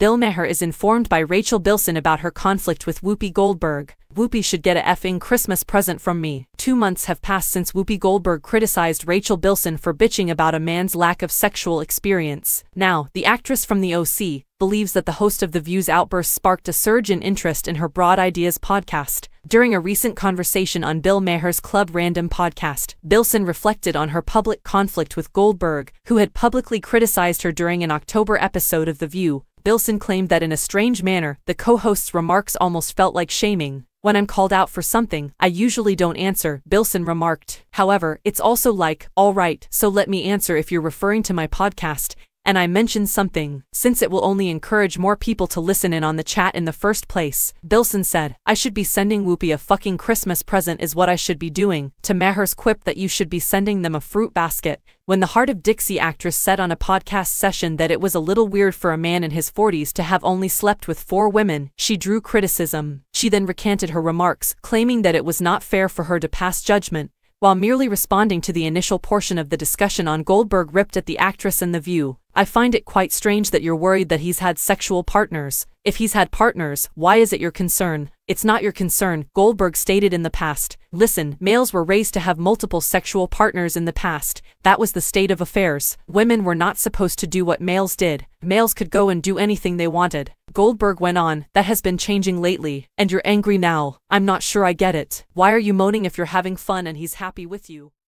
Bill Maher is informed by Rachel Bilson about her conflict with Whoopi Goldberg. Whoopi should get a effing Christmas present from me. Two months have passed since Whoopi Goldberg criticized Rachel Bilson for bitching about a man's lack of sexual experience. Now, the actress from the OC believes that the host of The View's outburst sparked a surge in interest in her Broad Ideas podcast. During a recent conversation on Bill Maher's Club Random podcast, Bilson reflected on her public conflict with Goldberg, who had publicly criticized her during an October episode of The View. Bilson claimed that in a strange manner, the co-host's remarks almost felt like shaming. When I'm called out for something, I usually don't answer, Bilson remarked. However, it's also like, alright, so let me answer if you're referring to my podcast, and I mention something, since it will only encourage more people to listen in on the chat in the first place. Bilson said, I should be sending Whoopi a fucking Christmas present is what I should be doing, to Maher's quip that you should be sending them a fruit basket. When the Hart of Dixie actress said on a podcast session that it was a little weird for a man in his 40s to have only slept with four women, she drew criticism. She then recanted her remarks, claiming that it was not fair for her to pass judgment, while merely responding to the initial portion of the discussion on Goldberg ripped at the actress and the view. I find it quite strange that you're worried that he's had sexual partners. If he's had partners, why is it your concern? It's not your concern, Goldberg stated in the past. Listen, males were raised to have multiple sexual partners in the past. That was the state of affairs. Women were not supposed to do what males did. Males could go and do anything they wanted. Goldberg went on, that has been changing lately, and you're angry now. I'm not sure I get it. Why are you moaning if you're having fun and he's happy with you?